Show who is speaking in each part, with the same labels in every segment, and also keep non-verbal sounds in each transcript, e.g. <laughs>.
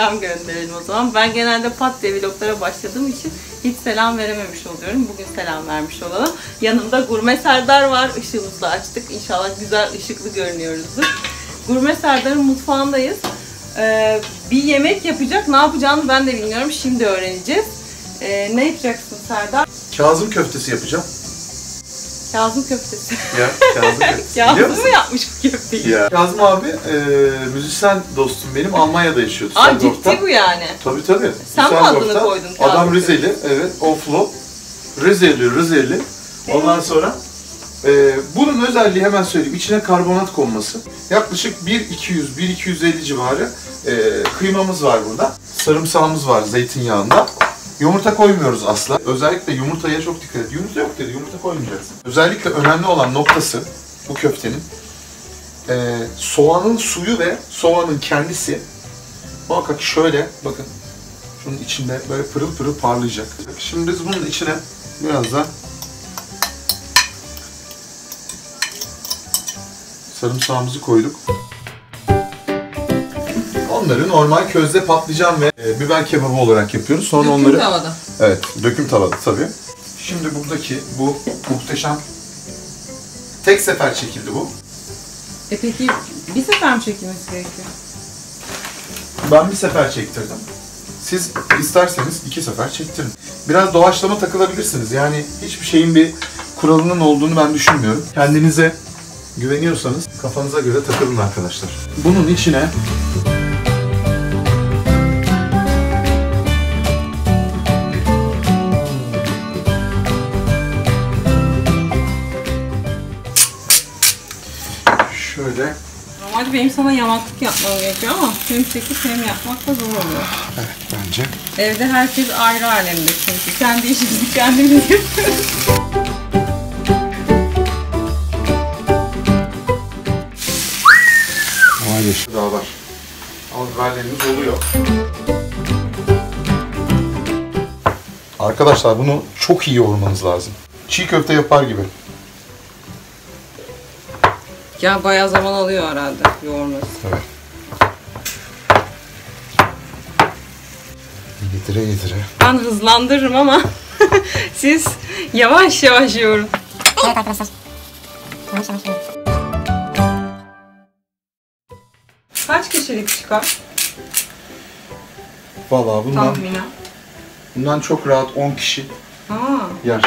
Speaker 1: selam gönderelim o zaman. Ben genelde pat diye vloglara başladığım için hiç selam verememiş oluyorum. Bugün selam vermiş olalım. Yanımda Gurme Serdar var. Işığımızı açtık. İnşallah güzel ışıklı görünüyoruzdur. Gurme Serdar'ın mutfağındayız. Ee, bir yemek yapacak. Ne yapacağını ben de bilmiyorum. Şimdi öğreneceğiz. Ee, ne yapacaksın Serdar?
Speaker 2: Kazım köftesi yapacağım.
Speaker 1: Kazım köftesi.
Speaker 2: Ya Kazım <laughs> köftesi. Biliyor
Speaker 1: Kazım
Speaker 2: musun?
Speaker 1: mı yapmış bu köfteyi?
Speaker 2: Ya. Kazım abi e, müzisyen dostum benim Almanya'da yaşıyor.
Speaker 1: Aa
Speaker 2: Düsseldorf'ta.
Speaker 1: ciddi bu yani.
Speaker 2: Tabii tabii.
Speaker 1: Sen mi adını
Speaker 2: Düsseldorf'ta.
Speaker 1: koydun
Speaker 2: Adam
Speaker 1: Kazım
Speaker 2: Rizeli. Evet. Oflo. Rizeli, Rizeli. Ondan sonra e, bunun özelliği hemen söyleyeyim. İçine karbonat konması. Yaklaşık 1-200-1-250 civarı e, kıymamız var burada. Sarımsağımız var zeytinyağında. Yumurta koymuyoruz asla. Özellikle yumurtaya çok dikkat et. Yumurta yok dedi, yumurta koymayacaksın. Özellikle önemli olan noktası bu köftenin e, soğanın suyu ve soğanın kendisi muhakkak şöyle bakın şunun içinde böyle pırıl pırıl parlayacak. Şimdi biz bunun içine biraz da sarımsağımızı koyduk. Onları normal közde patlıcan ve e, biber kebabı olarak yapıyoruz. Sonra onları
Speaker 1: tavada.
Speaker 2: Evet, döküm tavada tabii. Şimdi buradaki bu muhteşem tek sefer çekildi bu.
Speaker 1: E peki bir sefer mi çekilmesi gerekiyor?
Speaker 2: Ben bir sefer çektirdim. Siz isterseniz iki sefer çektirin. Biraz doğaçlama takılabilirsiniz. Yani hiçbir şeyin bir kuralının olduğunu ben düşünmüyorum. Kendinize güveniyorsanız kafanıza göre takılın arkadaşlar. Bunun içine
Speaker 1: Normalde benim sana yamaklık yapmam gerekiyor ama hem çekip hem yapmak da zor oluyor.
Speaker 2: evet bence
Speaker 1: Evde herkes ayrı alemde çünkü. Kendi işimizi kendimiz yapıyoruz.
Speaker 2: Hayır. Daha var. Ama biberlerimiz oluyor. Arkadaşlar bunu çok iyi yoğurmanız lazım. Çiğ köfte yapar gibi.
Speaker 1: Ya bayağı zaman alıyor herhalde yoğurması.
Speaker 2: Evet. Yedire yedire.
Speaker 1: Ben hızlandırırım ama <laughs> siz yavaş yavaş yoğurun.
Speaker 3: Evet arkadaşlar. Yavaş yavaş yavaş.
Speaker 1: Kaç kişilik çıkar
Speaker 2: Vallahi bundan,
Speaker 1: tahminen?
Speaker 2: bundan çok rahat 10 kişi
Speaker 1: Ha,
Speaker 2: yer.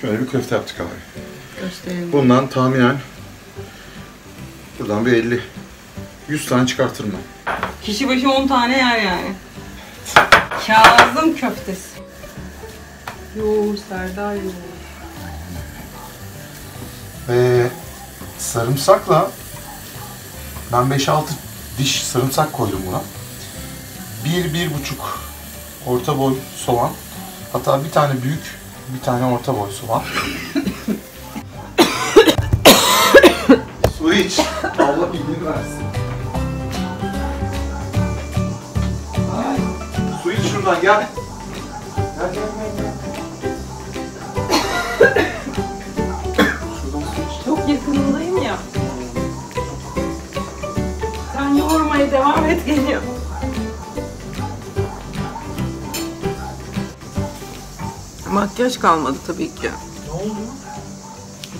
Speaker 2: Şöyle bir köfte yaptık abi.
Speaker 1: Gösterelim.
Speaker 2: Bundan tahminen buradan bir 50 100 tane çıkartırım ben.
Speaker 1: Kişi başı 10 tane yer yani. Kazım köftesi. Yoğur Serdar yoğur.
Speaker 2: Ve sarımsakla ben 5-6 diş sarımsak koydum buna. 1-1,5 orta boy soğan. Hatta bir tane büyük, bir tane orta boy soğan. <laughs> Su iç. Allah bildiğini versin. Ay, Su iç şuradan gel. Gel gel gel. gel. Şuradan su iç.
Speaker 1: Çok yakınındayım ya. Sen yoğurmaya devam et geliyor. Makyaj kalmadı tabii ki.
Speaker 2: Ne oldu?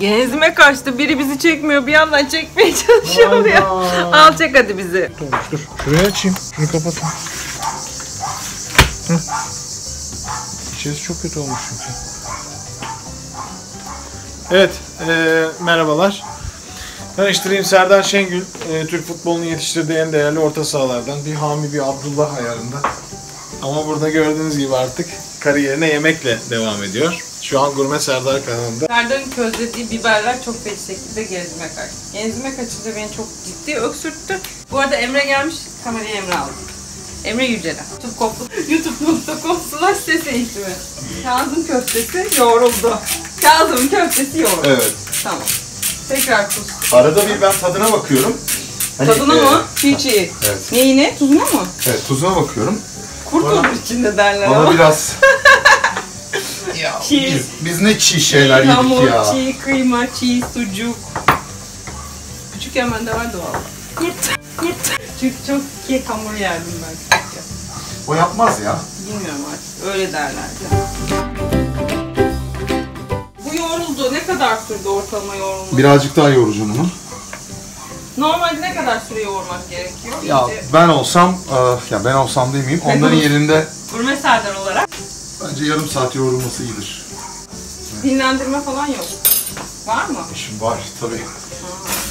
Speaker 1: Genzime kaçtı. Biri bizi çekmiyor. Bir yandan çekmeye <laughs> çalışıyor ya. Al çek hadi bizi.
Speaker 2: Olmuş dur. Şurayı açayım. Şunu kapatın. Hı. İçerisi çok kötü olmuş çünkü.
Speaker 4: Evet, e, merhabalar. Tanıştırayım Serdar Şengül, e, Türk futbolunun yetiştirdiği en değerli orta sahalardan. Bir Hami, bir Abdullah ayarında. Ama burada gördüğünüz gibi artık kariyerine yemekle devam ediyor. Şu an Gurme Serdar kanalında.
Speaker 1: Serdar'ın közlediği biberler çok feci şekilde genzime kaçtı. Genzime kaçınca beni çok ciddi öksürttü. Bu arada Emre gelmiş, kamerayı Emre aldı. Emre Yücel'e. YouTube.com <laughs> slash ses eğitimi. Kazım köftesi yoğruldu. Kazım köftesi yoğruldu.
Speaker 2: Evet.
Speaker 1: Tamam. Tekrar tuz.
Speaker 2: Arada bir ben tadına bakıyorum. Hani,
Speaker 1: Tadına
Speaker 2: e,
Speaker 1: mı? Hiç iyi.
Speaker 2: Evet.
Speaker 1: Neyine? Tuzuna mı?
Speaker 2: Evet, tuzuna bakıyorum.
Speaker 1: Kurt
Speaker 2: Bana-
Speaker 1: olur içinde derler
Speaker 2: Bana
Speaker 1: ama.
Speaker 2: biraz... <laughs> ya
Speaker 1: Çiğ.
Speaker 2: biz, biz ne çiğ şeyler
Speaker 1: Çiğ
Speaker 2: yedik
Speaker 1: hamur,
Speaker 2: ya.
Speaker 1: çiğ kıyma, çiğ sucuk. Küçükken bende vardı valla. Kurt. Kurt. Çünkü çok kek hamuru yerdim ben küçükken.
Speaker 2: O yapmaz ya.
Speaker 1: Bilmiyorum artık. Öyle derlerdi. Bu yoğruldu. Ne kadar sürdü ortalama yoğrulması?
Speaker 2: Birazcık daha yoğuracağım onu.
Speaker 1: Normalde ne kadar süre yoğurmak gerekiyor?
Speaker 2: Ya
Speaker 1: İyice
Speaker 2: ben olsam, eh, ya ben olsam demeyeyim, <laughs> onların yerinde
Speaker 1: Gurme Serdar olarak
Speaker 2: bence yarım saat yoğurulması iyidir.
Speaker 1: dinlendirme falan yok. Var mı?
Speaker 2: İşim var tabii.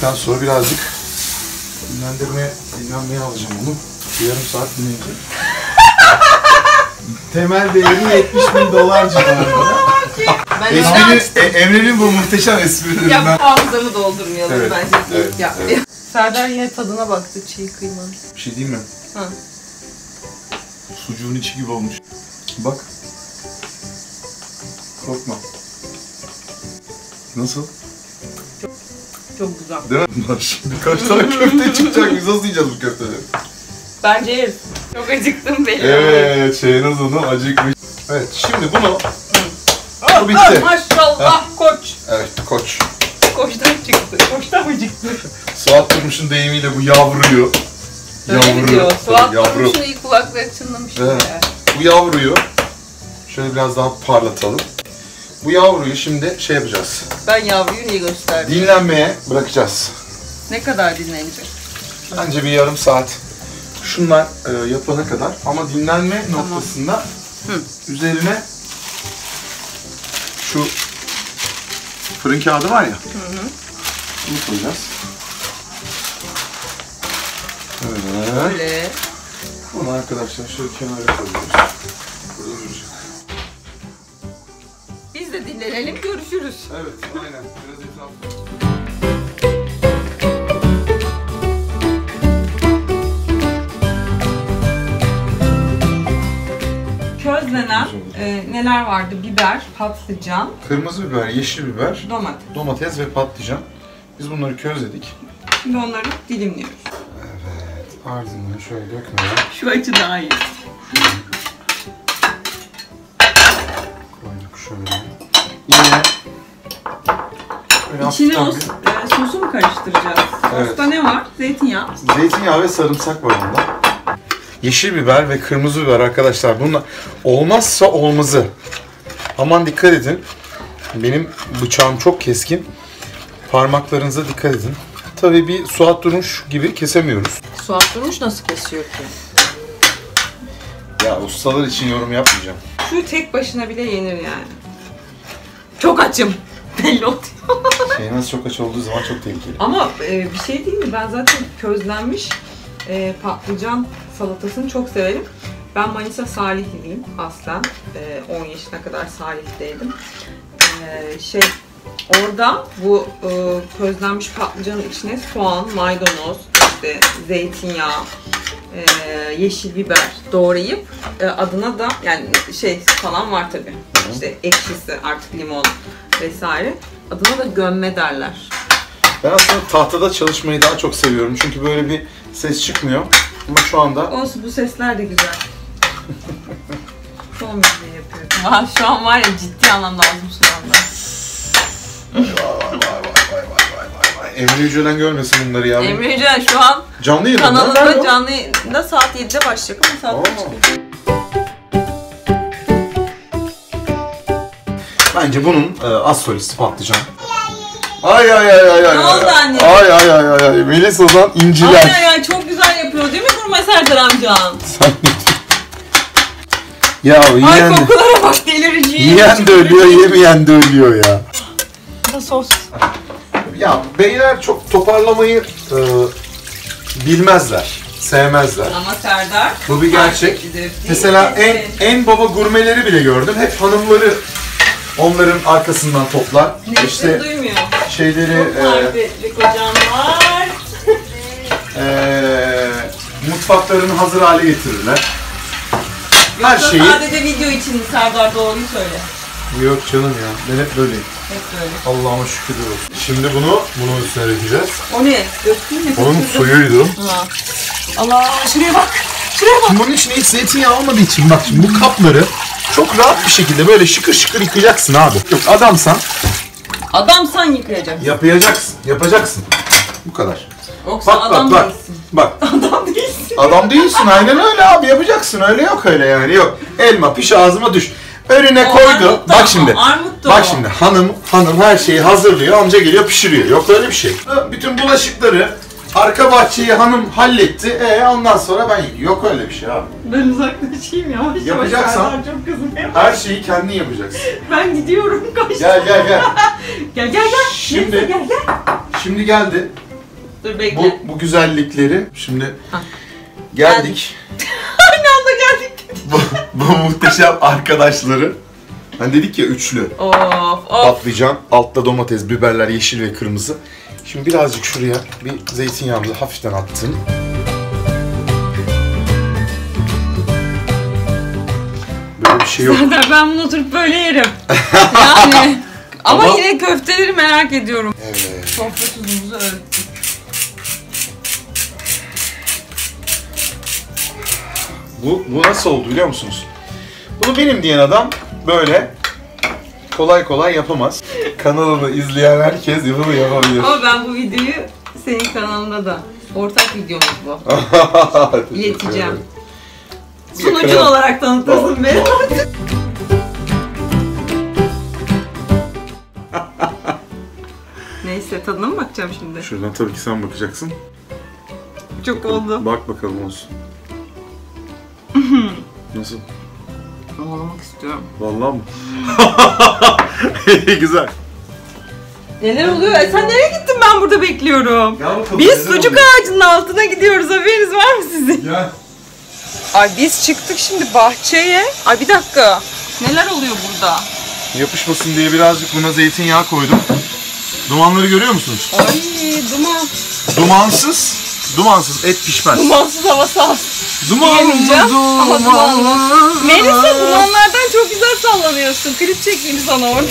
Speaker 2: Daha sonra birazcık dinlendirmeye, dinlenmeye alacağım onu. Bir yarım saat dinleneceğim. <laughs>
Speaker 4: Temel değeri 70 bin dolar civarında. <laughs>
Speaker 1: Ben
Speaker 2: e, Emre'nin bu muhteşem esprilerinden.
Speaker 1: Ya hafızamı doldurmayalım
Speaker 2: Evet,
Speaker 1: bence.
Speaker 2: evet,
Speaker 1: ya.
Speaker 2: evet.
Speaker 1: Serdar yine tadına baktı çiğ kıymanın.
Speaker 2: Bir şey diyeyim mi?
Speaker 1: Ha.
Speaker 2: Sucuğun içi gibi olmuş. Bak. Korkma. Nasıl?
Speaker 1: Çok güzel.
Speaker 2: Değil mi? Bunlar şimdi kaç tane köfte <laughs> çıkacak? Biz nasıl yiyeceğiz bu köfteleri?
Speaker 1: Bence yeriz. Çok acıktım benim.
Speaker 2: Evet, şeyiniz onu acıkmış. Evet, şimdi bunu... Bu bitti.
Speaker 1: ah, maşallah koç.
Speaker 2: Evet, koç.
Speaker 1: Koçtan çıktı. Koçtan mı çıktı?
Speaker 2: Suat Durmuş'un deyimiyle bu yavruyu...
Speaker 1: Öyle mi diyor? Suat
Speaker 2: Yavru.
Speaker 1: Durmuş'un iyi kulakları çınlamış.
Speaker 2: Evet. Bu yavruyu şöyle biraz daha parlatalım. Bu yavruyu şimdi şey yapacağız.
Speaker 1: Ben yavruyu niye gösterdim?
Speaker 2: Dinlenmeye bırakacağız.
Speaker 1: Ne kadar dinlenecek?
Speaker 2: Bence bir yarım saat. Şunlar e, yapana kadar ama dinlenme noktasında üzerine şu fırın kağıdı var ya. Bunu koyacağız. Evet.
Speaker 1: Böyle.
Speaker 2: Bunu arkadaşlar şöyle kenara koyuyoruz.
Speaker 1: Dinlenelim görüşürüz.
Speaker 2: Evet, aynen. Biraz etraflı.
Speaker 1: Közlenen e, neler vardı? Biber, patlıcan,
Speaker 2: Kırmızı biber, yeşil biber,
Speaker 1: domates.
Speaker 2: domates ve patlıcan. Biz bunları közledik.
Speaker 1: Şimdi onları dilimliyoruz.
Speaker 2: Ardından şöyle dökmeye
Speaker 1: Şu açı daha iyi.
Speaker 2: koyduk şöyle. Yine böyle
Speaker 1: İçine o
Speaker 2: hafiften
Speaker 1: e, sosu mu karıştıracağız?
Speaker 2: Evet.
Speaker 1: Sosta ne var? Zeytinyağı.
Speaker 2: zeytinyağı ve sarımsak var onda. Yeşil biber ve kırmızı biber arkadaşlar. Bunlar olmazsa olmazı. Aman dikkat edin. Benim bıçağım çok keskin. Parmaklarınıza dikkat edin. Tabii bir Suat Durmuş gibi kesemiyoruz.
Speaker 1: Suat Durmuş nasıl kesiyor ki?
Speaker 2: Ya ustalar için yorum yapmayacağım.
Speaker 1: Şu tek başına bile yenir yani. Çok açım. <laughs> Belli oluyor.
Speaker 2: Şey nasıl çok aç olduğu zaman çok tehlikeli.
Speaker 1: Ama e, bir şey değil mi? Ben zaten közlenmiş e, patlıcan salatasını çok severim. Ben Manisa Salihliyim aslen. E, 10 yaşına kadar Salih'teydim. E, şey orada bu e, közlenmiş patlıcanın içine soğan, maydanoz, işte zeytinyağı, e, yeşil biber doğrayıp e, adına da yani şey falan var tabi. İşte ekşisi artık limon vesaire. Adına da gömme derler.
Speaker 2: Ben aslında tahtada çalışmayı daha çok seviyorum. Çünkü böyle bir ses çıkmıyor. Ama şu anda
Speaker 1: Olsun bu sesler de güzel. Son müziği yapıyorum. Şu an var ya ciddi anlamda ağzım sulandı.
Speaker 2: Vay Emre Yücelen görmesin bunları ya.
Speaker 1: Emre Yücel şu an
Speaker 2: Canlı yayın. Nerede
Speaker 1: kanalında canlı yayında saat 7'de başlayacak ama saat kaç?
Speaker 2: Bence bunun e, az solisti patlıcan. Ay ay ay ay ay.
Speaker 1: Ne
Speaker 2: ay,
Speaker 1: oldu
Speaker 2: ay.
Speaker 1: anne?
Speaker 2: Ay ay ay ay ay. Melis Ozan
Speaker 1: Ay
Speaker 2: inciler.
Speaker 1: ay ay çok güzel yapıyor değil mi Gurme Serdar amcan?
Speaker 2: ya
Speaker 1: Ay
Speaker 2: yiyen de,
Speaker 1: kokulara bak delirici.
Speaker 2: yiyen de ölüyor, yemeyen de ölüyor ya.
Speaker 1: Bu da sos.
Speaker 2: Ya beyler çok toparlamayı e, bilmezler, sevmezler.
Speaker 1: Ama Serdar
Speaker 2: Bu bir gerçek. Mesela en en baba gurmeleri bile gördüm. Hep hanımları onların arkasından toplar.
Speaker 1: Nefsini
Speaker 2: işte
Speaker 1: duymuyor.
Speaker 2: şeyleri
Speaker 1: Çok
Speaker 2: e,
Speaker 1: marifetli kocam var.
Speaker 2: e, mutfaklarını hazır hale getirirler. Her
Speaker 1: Yoksa
Speaker 2: şeyi
Speaker 1: sadece video için Serdar doğruyu söyle.
Speaker 2: Yok canım ya. Ben hep böyleyim.
Speaker 1: Hep böyle.
Speaker 2: Allah'ıma şükürler olsun. Şimdi bunu bunun üstüne dökeceğiz.
Speaker 1: O ne? Döktün mü?
Speaker 2: Onun
Speaker 1: Döktün.
Speaker 2: suyuydu.
Speaker 1: Ha. Allah şuraya bak. Şuraya bak.
Speaker 2: Bunun içine hiç zeytinyağı olmadığı için bak şimdi bu kapları çok rahat bir şekilde böyle şıkır şıkır yıkacaksın abi. Yok adamsan
Speaker 1: Adamsan yıkayacaksın.
Speaker 2: yapacaksın, yapacaksın. Bu kadar.
Speaker 1: Yoksa
Speaker 2: Bak
Speaker 1: adam
Speaker 2: bak bak.
Speaker 1: değilsin.
Speaker 2: Bak. <laughs>
Speaker 1: Adam değilsin.
Speaker 2: Adam değilsin aynen öyle abi yapacaksın öyle yok öyle yani yok. Elma piş ağzıma düş. Önüne
Speaker 1: O
Speaker 2: koydu. Bak
Speaker 1: o,
Speaker 2: şimdi. Bak
Speaker 1: o.
Speaker 2: şimdi hanım hanım her şeyi hazırlıyor. Amca geliyor pişiriyor. Yok öyle bir şey. Bütün bulaşıkları arka bahçeyi hanım halletti. E ondan sonra ben Yok öyle bir şey abi.
Speaker 1: Ben uzaklaşayım yavaş.
Speaker 2: Yapacaksan-
Speaker 1: çok kızmıyor.
Speaker 2: Her şeyi kendin yapacaksın. <laughs>
Speaker 1: Ben gidiyorum kaç.
Speaker 2: Gel gel gel. <laughs>
Speaker 1: Gel gel gel.
Speaker 2: Şimdi-
Speaker 1: Neyse, gel gel.
Speaker 2: Şimdi geldi.
Speaker 1: Dur bekle.
Speaker 2: Bu bu güzellikleri şimdi
Speaker 1: Ha.
Speaker 2: geldik. <laughs>
Speaker 1: Aynı anda geldik.
Speaker 2: Bu, bu muhteşem arkadaşları. Hani dedik ya üçlü.
Speaker 1: Of of.
Speaker 2: Patlıcan, altta domates, biberler yeşil ve kırmızı. Şimdi birazcık şuraya bir zeytinyağımızı hafiften attım. Böyle bir şey yok.
Speaker 1: Serdar ben bunu oturup böyle yerim. Yani. <laughs> Ama,
Speaker 2: Ama-
Speaker 1: yine köfteleri merak ediyorum.
Speaker 2: Evet.
Speaker 1: Sofra tuzumuzu
Speaker 2: Bu, bu nasıl oldu biliyor musunuz? Bunu benim diyen adam böyle kolay kolay yapamaz. <laughs> Kanalını izleyen herkes bunu yapabilir.
Speaker 1: Ama ben bu videoyu senin kanalında da ortak videomuz bu. <laughs> İleteceğim. Sunucun olarak tanıtırsın beni. <laughs> Neyse tadına mı bakacağım şimdi?
Speaker 2: Şuradan tabii ki sen bakacaksın.
Speaker 1: Çok oldu.
Speaker 2: Bak bakalım olsun. <laughs> Nasıl?
Speaker 1: Ağlamak istiyorum.
Speaker 2: Vallahi mı? <laughs> Güzel.
Speaker 1: Neler oluyor? E sen nereye gittin ben burada bekliyorum.
Speaker 2: Bakalım.
Speaker 1: Biz sucuk ağacının altına gidiyoruz haberiniz var mı sizin?
Speaker 2: Gel.
Speaker 1: Ay biz çıktık şimdi bahçeye. Ay bir dakika. Neler oluyor burada?
Speaker 2: Yapışmasın diye birazcık buna zeytinyağı koydum. Dumanları görüyor musunuz?
Speaker 1: Ay duman.
Speaker 2: Dumansız, dumansız et pişmez.
Speaker 1: Dumansız havası az.
Speaker 2: Dumanlı,
Speaker 1: Diyemeyeceğim ama dumanlı.
Speaker 2: dumanlı.
Speaker 1: Melisa dumanlardan çok güzel sallanıyorsun. Klip çekeyim sana orada.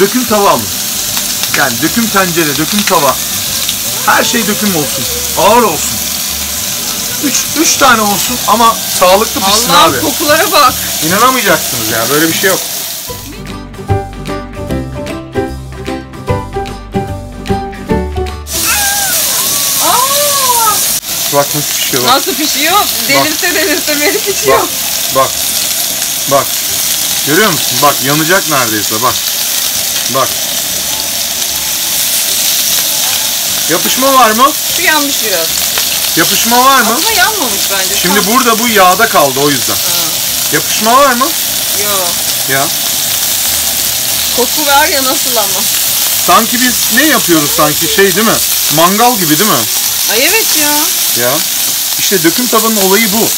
Speaker 2: Döküm tava alın. Yani döküm tencere, döküm tava. Her şey döküm olsun. Ağır olsun. Üç, üç tane olsun ama sağlıklı pişsin abi.
Speaker 1: Allah'ım kokulara bak.
Speaker 2: İnanamayacaksınız yani böyle bir şey yok.
Speaker 1: Aa,
Speaker 2: Bak nasıl pişiyor bak.
Speaker 1: nasıl pişiyor? Delirse delirse beni pişiyor.
Speaker 2: Bak. Bak. Bak. Görüyor musun? Bak yanacak neredeyse bak. Bak. Yapışma var mı?
Speaker 1: Şu yanmış biraz.
Speaker 2: Yapışma var mı?
Speaker 1: Aslında yanmamış bence.
Speaker 2: Şimdi
Speaker 1: Tam-
Speaker 2: burada bu yağda kaldı o yüzden.
Speaker 1: Ha,
Speaker 2: Yapışma var mı?
Speaker 1: Yok.
Speaker 2: Ya.
Speaker 1: Koku var ya nasıl ama.
Speaker 2: Sanki biz ne yapıyoruz sanki şey değil mi? Mangal gibi değil mi?
Speaker 1: Ay evet ya.
Speaker 2: Ya. İşte döküm tavanın olayı bu.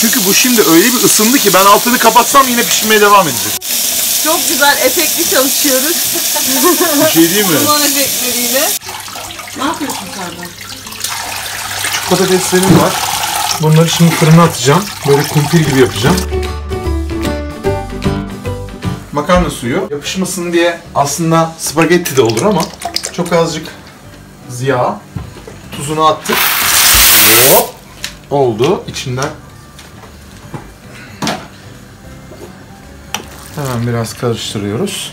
Speaker 2: Çünkü bu şimdi öyle bir ısındı ki ben altını kapatsam yine pişmeye devam edecek.
Speaker 1: Çok güzel efektli çalışıyoruz.
Speaker 2: Bir şey değil mi?
Speaker 1: Duman efektleriyle. Ne yapıyorsun Serdar?
Speaker 2: Patateslerim var. Bunları şimdi fırına atacağım. Böyle kumpir gibi yapacağım. Makarna suyu. Yapışmasın diye aslında spagetti de olur ama çok azıcık yağ. Tuzunu attık. Hop. Oldu. İçinden Hemen biraz karıştırıyoruz.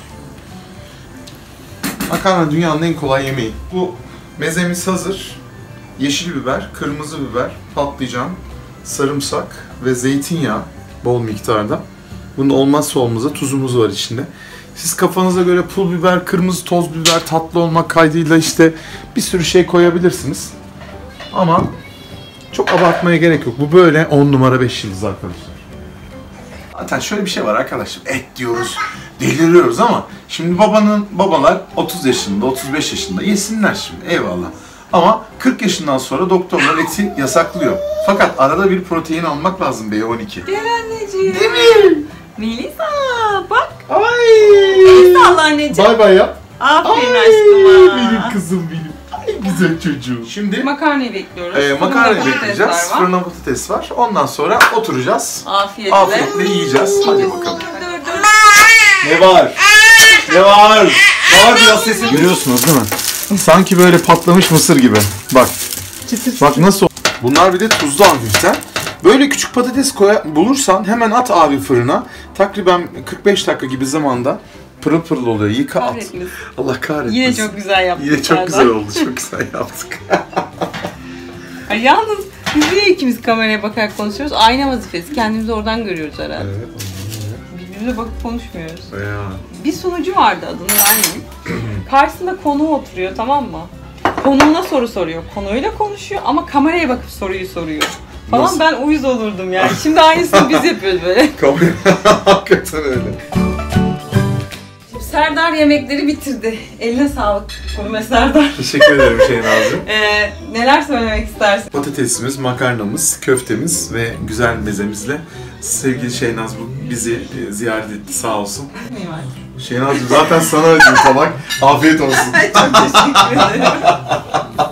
Speaker 2: Makarna dünyanın en kolay yemeği. Bu mezemiz hazır. Yeşil biber, kırmızı biber, patlıcan, sarımsak ve zeytinyağı bol miktarda. Bunun olmazsa olmazı tuzumuz var içinde. Siz kafanıza göre pul biber, kırmızı toz biber, tatlı olmak kaydıyla işte bir sürü şey koyabilirsiniz. Ama çok abartmaya gerek yok. Bu böyle 10 numara 5 yıldız arkadaşlar. Zaten şöyle bir şey var arkadaşlar. Et diyoruz, deliriyoruz ama şimdi babanın babalar 30 yaşında, 35 yaşında yesinler şimdi eyvallah. Ama 40 yaşından sonra doktorlar eti yasaklıyor. Fakat arada bir protein almak lazım B12.
Speaker 1: Gel anneciğim.
Speaker 2: Değil mi?
Speaker 1: Melisa bak.
Speaker 2: Ay!
Speaker 1: Sağ anneciğim.
Speaker 2: Bay bay yap.
Speaker 1: Aferin
Speaker 2: Ay,
Speaker 1: aşkıma.
Speaker 2: benim kızım benim. Ay güzel çocuğum. Şimdi
Speaker 1: Makarnayı bekliyoruz.
Speaker 2: e,
Speaker 1: Fırında
Speaker 2: makarna
Speaker 1: patatesler
Speaker 2: bekleyeceğiz. Fırına patates var. Ondan sonra oturacağız.
Speaker 1: Afiyetle.
Speaker 2: Afiyetle yiyeceğiz. Hadi bakalım. Ne var? Ne var? Ne var biraz sesini? Görüyorsunuz değil mi? Sanki böyle patlamış mısır gibi. Bak. Bak nasıl Bunlar bir de tuzlu hafiften. Böyle küçük patates koya, bulursan hemen at abi fırına. Takriben 45 dakika gibi zamanda pırıl pırıl oluyor. Yıka at.
Speaker 1: kahretmesin.
Speaker 2: Allah kahretmesin.
Speaker 1: Yine çok güzel yaptık.
Speaker 2: Yine çok güzel oldu. Çok güzel yaptık. <laughs>
Speaker 1: Ay yalnız biz niye ikimiz kameraya bakarak konuşuyoruz? Aynı vazifesi. Kendimizi oradan görüyoruz herhalde.
Speaker 2: evet.
Speaker 1: Birbirimize bakıp konuşmuyoruz.
Speaker 2: Ya.
Speaker 1: Bir sunucu vardı adını vermeyeyim. <clears throat> Karşısında konuğu oturuyor tamam mı? Konuğuna soru soruyor. Konuyla konuşuyor ama kameraya bakıp soruyu soruyor. Falan
Speaker 2: Nasıl?
Speaker 1: ben uyuz olurdum yani. Şimdi aynısını biz yapıyoruz böyle. <laughs> <laughs>
Speaker 2: Hakikaten öyle.
Speaker 1: Serdar yemekleri bitirdi. Eline sağlık gurme Serdar.
Speaker 2: Teşekkür ederim Şeynaz'cığım. <laughs>
Speaker 1: Ee, neler söylemek istersin?
Speaker 2: Patatesimiz, makarnamız, köftemiz ve güzel mezemizle sevgili Şeynaz bu bizi e, ziyaret etti sağ olsun. Şeynaz'cığım zaten sana ödüm tabak. Afiyet olsun. <laughs>
Speaker 1: Çok teşekkür ederim. <laughs>